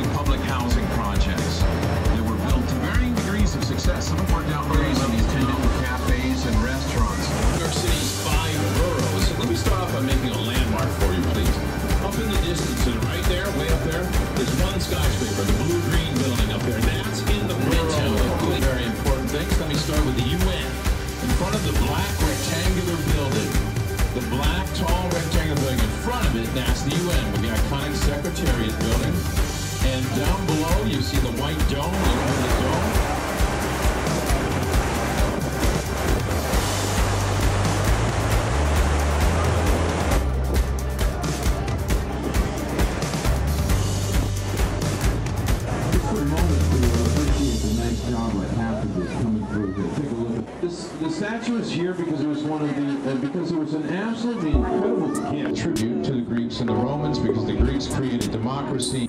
public housing project. Here because it was one of the, uh, because it was an absolutely incredible tribute to the Greeks and the Romans because the Greeks created democracy.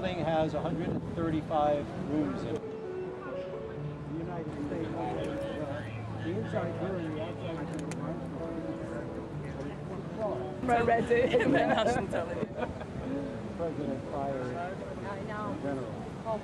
Building has 135 rooms in it. United States. The inside door and the outside door. I read it in the national television. President fired I know. general. Oh,